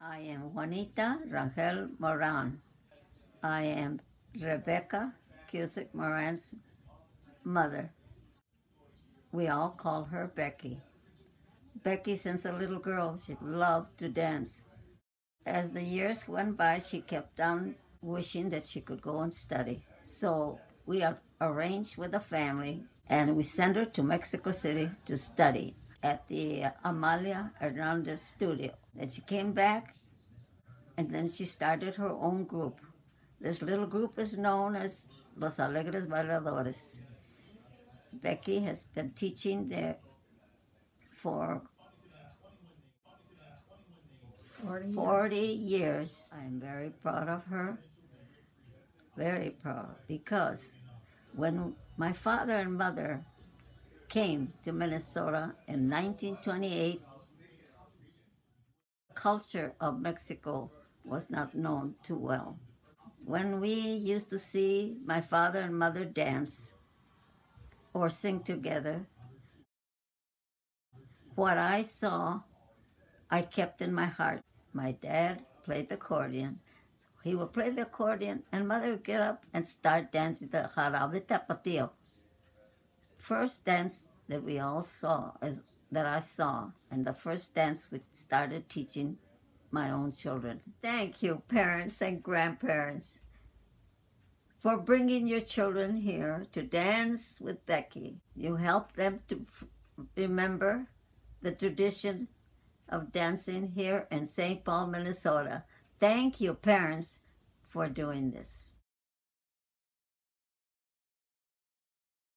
I am Juanita Rangel Moran. I am Rebecca Cusick Moran's mother. We all call her Becky. Becky, since a little girl, she loved to dance. As the years went by, she kept on wishing that she could go and study. So we arranged with the family and we sent her to Mexico City to study at the uh, Amalia Hernandez studio. Then she came back and then she started her own group. This little group is known as Los Alegres Bailadores. Becky has been teaching there for 40 40 years. I'm very proud of her. Very proud because when my father and mother came to Minnesota in 1928, culture of Mexico was not known too well. When we used to see my father and mother dance or sing together, what I saw, I kept in my heart. My dad played the accordion. He would play the accordion, and mother would get up and start dancing the jarabe tapatio. First dance that we all saw, is, that I saw, and the first dance we started teaching my own children. Thank you, parents and grandparents, for bringing your children here to dance with Becky. You help them to remember the tradition of dancing here in St. Paul, Minnesota. Thank you, parents, for doing this.